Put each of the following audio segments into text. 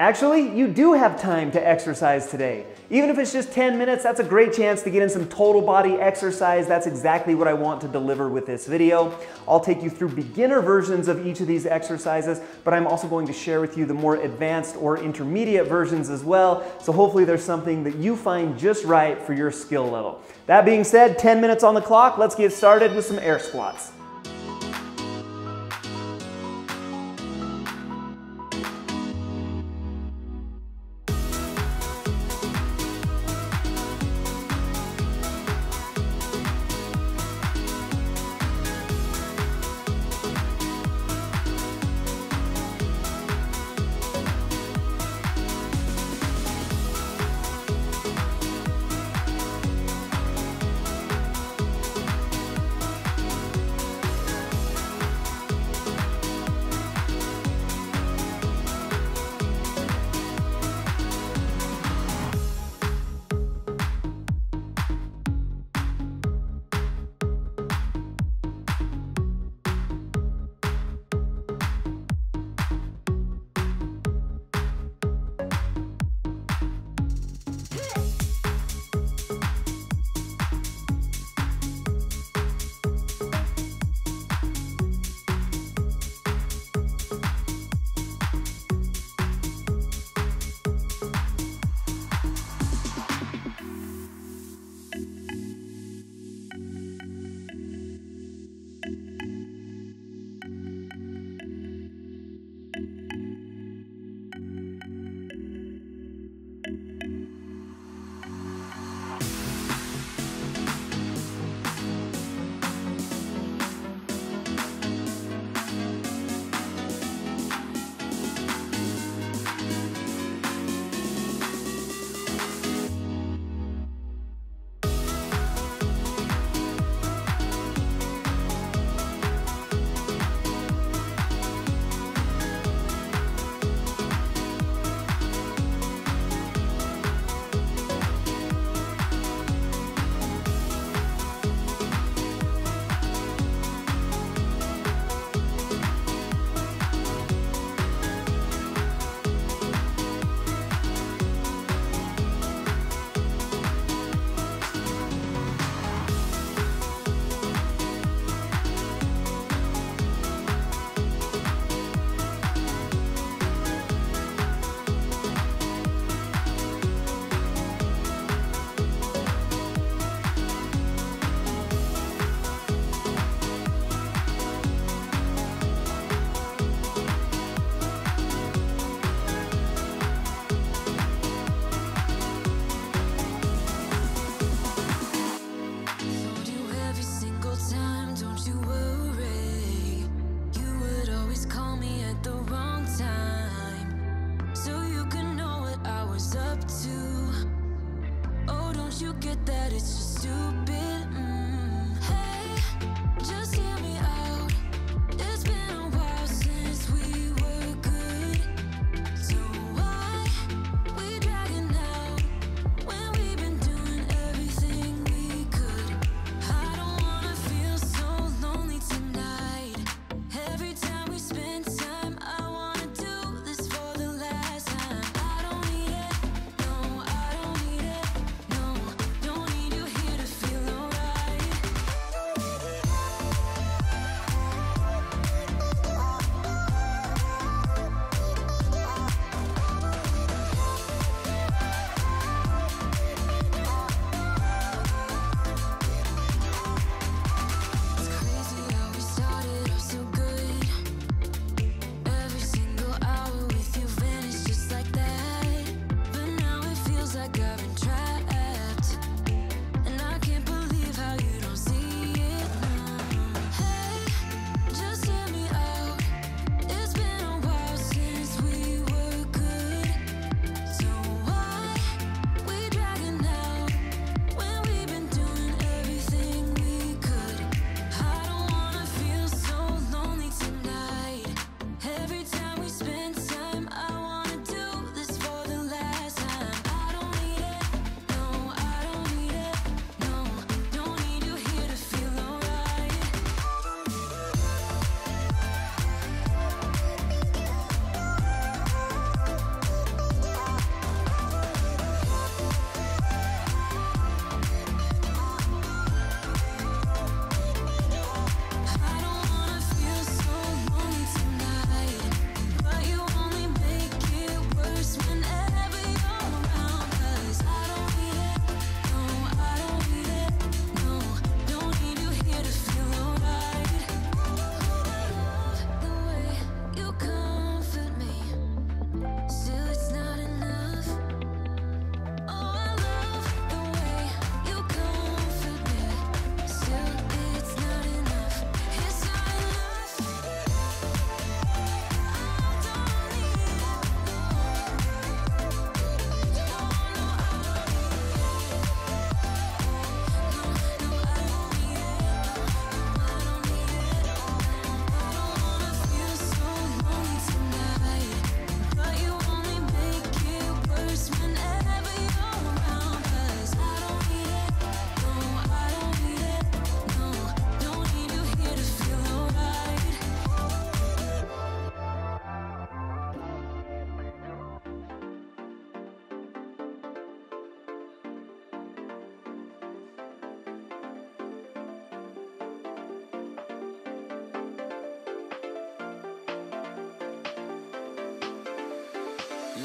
Actually, you do have time to exercise today. Even if it's just 10 minutes, that's a great chance to get in some total body exercise. That's exactly what I want to deliver with this video. I'll take you through beginner versions of each of these exercises, but I'm also going to share with you the more advanced or intermediate versions as well. So hopefully there's something that you find just right for your skill level. That being said, 10 minutes on the clock. Let's get started with some air squats.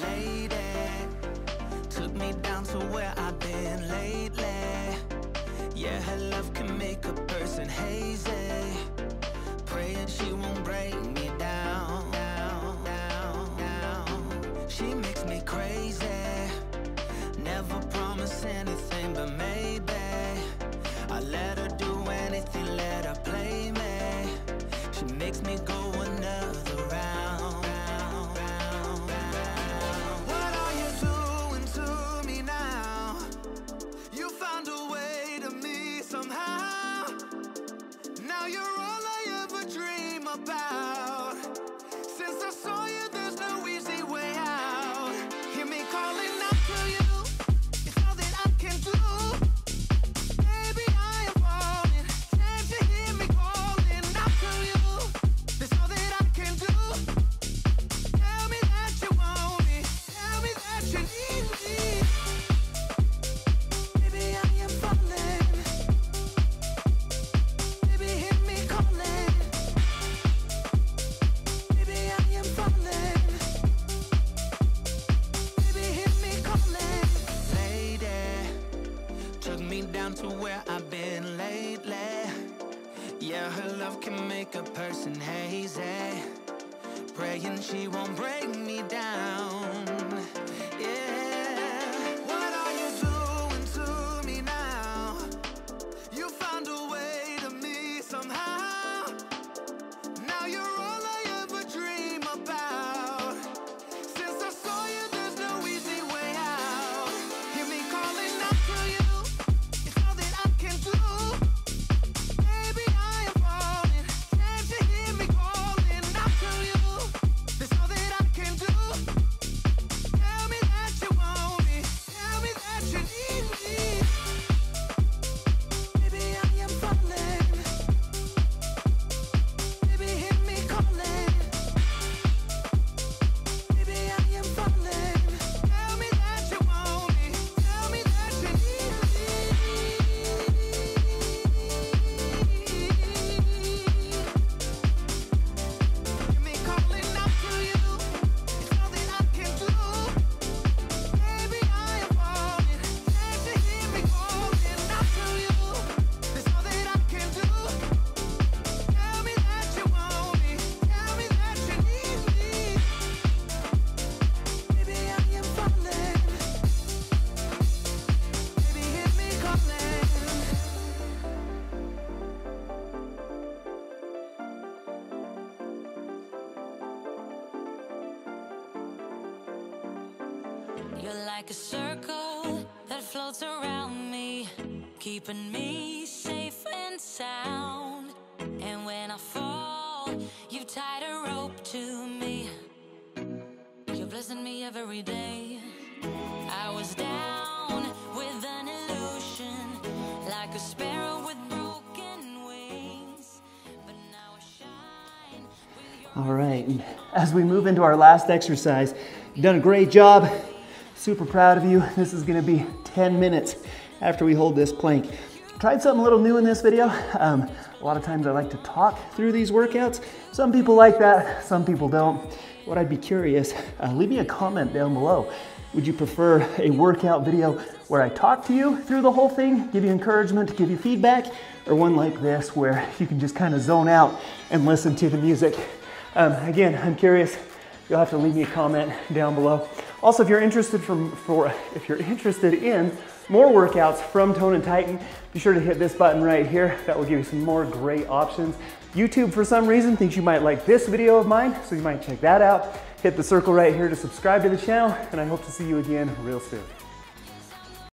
lady. Took me down to where I've been lately. Yeah, her love can make a person hazy. Praying she won't break me down. She makes me crazy. Never promising about. to where I've been lately. Yeah, her love can make a person hazy. Praying she won't break me down. You're like a circle that floats around me, keeping me safe and sound. And when I fall, you tied a rope to me. You're blessing me every day. I was down with an illusion, like a sparrow with broken wings. But now I shine with your All right, as we move into our last exercise, you've done a great job. Super proud of you. This is gonna be 10 minutes after we hold this plank. Tried something a little new in this video. Um, a lot of times I like to talk through these workouts. Some people like that, some people don't. What I'd be curious, uh, leave me a comment down below. Would you prefer a workout video where I talk to you through the whole thing, give you encouragement, give you feedback, or one like this where you can just kind of zone out and listen to the music? Um, again, I'm curious. You'll have to leave me a comment down below. Also, if you're interested from, for if you're interested in more workouts from Tone and Tighten, be sure to hit this button right here. That will give you some more great options. YouTube, for some reason, thinks you might like this video of mine, so you might check that out. Hit the circle right here to subscribe to the channel, and I hope to see you again real soon.